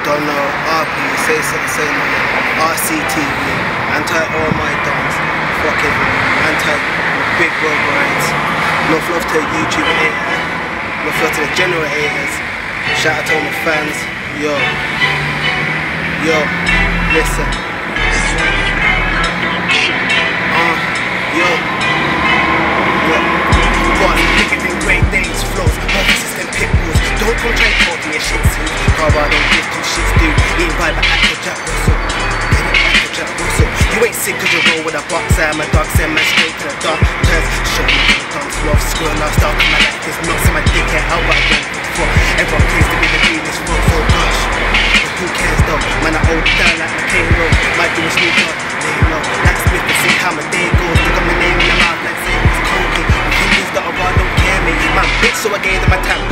don't know, RP, say say no, RCTV, anti all my dons, fucking anti big bro rights. Enough love to YouTube hater, enough love to the general haters. Shout out to all my fans, yo, yo, listen. Car I don't give two shits, dude. Ain't vibe at the Jack Russell. Get it Jack Russell. You ain't sick cause you roll with a box. I'm a dog, send man straight to the dark. Cause show me the thumbs, love, squirrel, last dog. My life is nuts, and my dick can't help I don't fuck. Everyone claims to be the realest, fuck, so gosh. But who cares though? Man, I hold down like McCain Road. Might do a sneak up, lay low. Like to see how my day goes. Look at my name in the mouth like saying it's cocaine. Opinions that are raw don't care me. Man, bitch, so I gave them my tap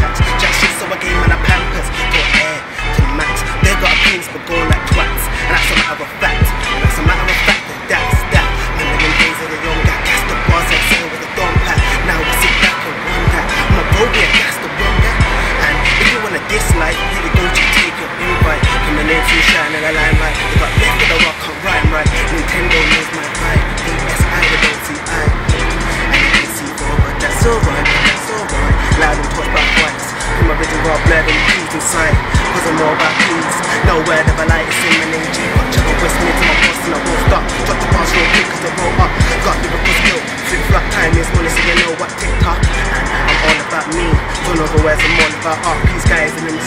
peace. Cause I'm all about peace. No word of a light is in my name. G. Got on West Mid to my boss and I won't stop. Drop the bars real quick cause I roll up. Got me because guilt. Flip flop time is money so you know what TikTok. I'm all about me. Don't know the words, I'm all about art. These guys and them